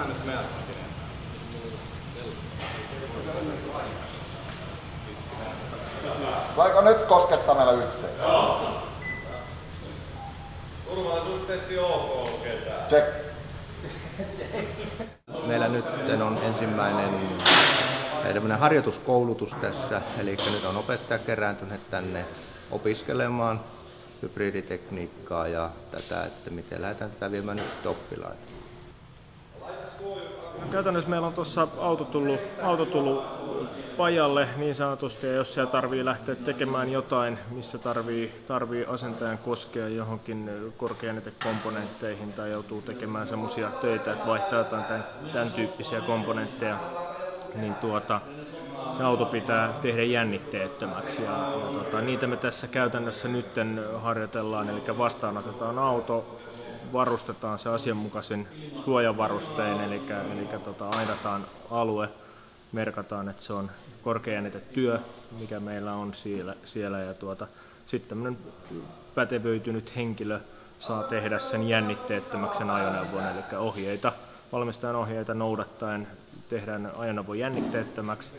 vähän nyt meidän Saiko nyt koskettamella yhteen? Turvallisuustesti OK täällä. Check. Meillä nyt on ensimmäinen tämmöinen harjoituskoulutus tässä, eli nyt on opettajat kerääntyneet tänne opiskelemaan hybriditekniikkaa ja tätä, että miten lähdetään tätä viemään nyt oppilaille. Käytännössä meillä on tuossa auto tullut, auto tullut pajalle niin sanotusti, ja jos siellä tarvii lähteä tekemään jotain, missä tarvii, tarvii asentajan koskea johonkin korkeanätekomponentteihin tai joutuu tekemään semmoisia töitä, että vaihtaa jotain tämän, tämän tyyppisiä komponentteja, niin tuota, se auto pitää tehdä jännitteettömäksi. Ja, ja tota, niitä me tässä käytännössä nyt harjoitellaan, eli vastaanotetaan auto, varustetaan se asianmukaisen suojavarustein, eli, eli tota, aidataan alue, merkataan, että se on korkeajännitetyö, mikä meillä on siellä, siellä ja tuota, sitten tämmöinen pätevöitynyt henkilö saa tehdä sen jännitteettömäksi sen ajoneuvon, eli ohjeita, valmistajan ohjeita noudattaen tehdään ajoneuvo jännitteettömäksi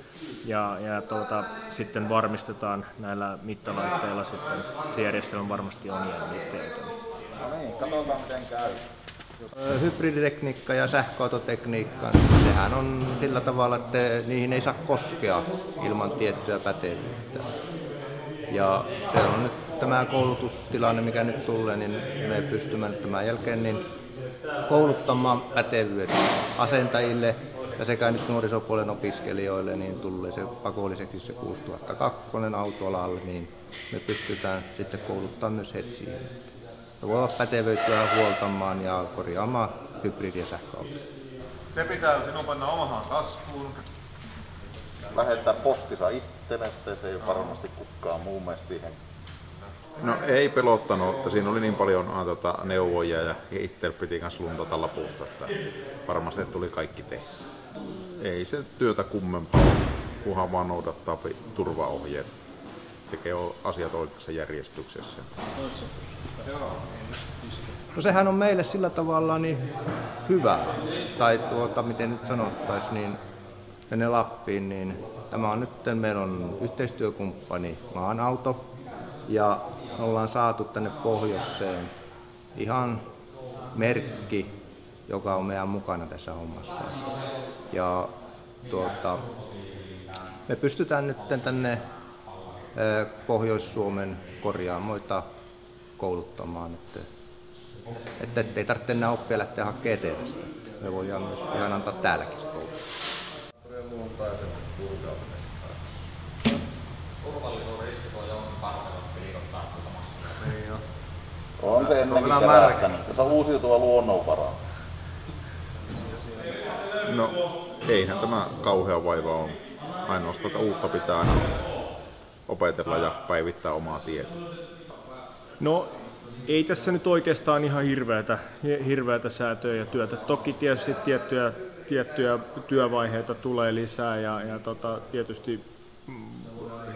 ja, ja tuota, sitten varmistetaan näillä mittalaitteilla sitten, että se järjestelmä varmasti on jännitteetön. No niin, katsotaan miten käy. Hybriditekniikka ja sähköautotekniikka, niin sehän on sillä tavalla, että niihin ei saa koskea ilman tiettyä pätevyyttä. Ja se on nyt tämä koulutustilanne, mikä nyt tulee, niin me pystymme tämän jälkeen niin kouluttamaan pätevyydet asentajille ja sekä nyt nuorisopuolen opiskelijoille niin tulee se pakolliseksi se 6002 autoalalle, niin me pystytään sitten kouluttamaan myös heitä siihen. Ne voivat pätevöityä huoltamaan ja korjaamaan hybridi- ja sähköautoja. Se pitää sinun panna omahan taskuun. Lähettää postissa itselle, ettei se ei varmasti kukaan muu mene siihen. No ei pelottanut, että siinä oli niin paljon ah, tota, neuvoja ja itse piti myös luntata lapusta, että varmasti tuli kaikki tehty. Ei se työtä kummempaa, kunhan vaan noudattaa turvaohjeet, tekee asiat oikeassa järjestyksessä. No sehän on meille sillä tavalla niin hyvä, tai tuota, miten nyt sanottaisiin, niin tänne Lappiin, niin tämä on nyt, meillä on yhteistyökumppani Maanauto, ja ollaan saatu tänne pohjoiseen ihan merkki, joka on meidän mukana tässä hommassa. Ja tuota, me pystytään nyt tänne Pohjois-Suomen korjaamoita kouluttamaan, että, että ei tarvitse enää oppia lähteä hakemaan etelästä. Me voidaan myös ihan antaa täälläkin Turvallisuuden riskit on jonkin parhaimmat liikottaa niin jo. On se ennenkin kerättänyt. Se on uusiutuva luonnonvara. No, eihän tämä kauhea vaiva on. Ainoastaan että uutta pitää aina opetella ja päivittää omaa tietoa. No ei tässä nyt oikeastaan ihan hirveätä, hirveätä säätöä ja työtä. Toki tietysti tiettyjä, tiettyjä työvaiheita tulee lisää ja, ja tota, tietysti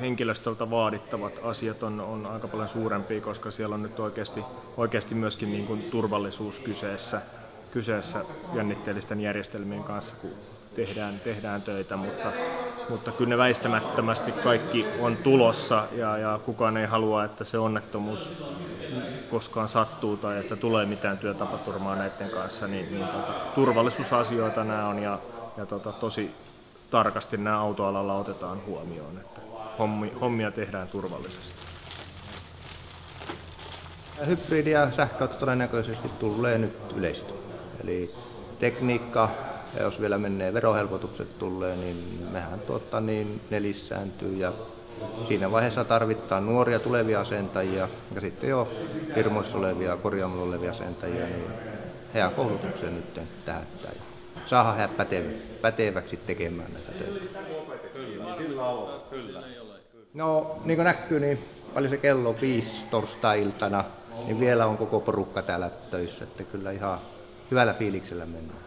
henkilöstöltä vaadittavat asiat on, on aika paljon suurempia, koska siellä on nyt oikeasti, oikeasti myöskin niin kuin turvallisuus kyseessä, kyseessä jännitteellisten järjestelmien kanssa, kun tehdään, tehdään töitä, mutta, mutta kyllä ne väistämättömästi kaikki on tulossa ja, ja kukaan ei halua, että se onnettomuus koskaan sattuu tai että tulee mitään työtapaturmaa näiden kanssa, niin, niin tota, turvallisuusasioita nämä on ja, ja tota, tosi tarkasti nämä autoalalla otetaan huomioon, että hommi, hommia tehdään turvallisesti. Hybridi- ja sähköauto todennäköisesti tulee nyt yleistymään. Eli tekniikka ja jos vielä menee verohelpotukset tulee, niin mehän tuota, niin ne lisääntyy ja siinä vaiheessa tarvitaan nuoria tulevia asentajia ja sitten jo firmoissa olevia, korjaamolla olevia asentajia, niin heidän koulutukseen nyt tähtää ja saada heidät päteväksi tekemään näitä töitä. No, niin kuin näkyy, niin paljon se kello on viisi torstai-iltana, niin vielä on koko porukka täällä töissä, että kyllä ihan hyvällä fiiliksellä mennään.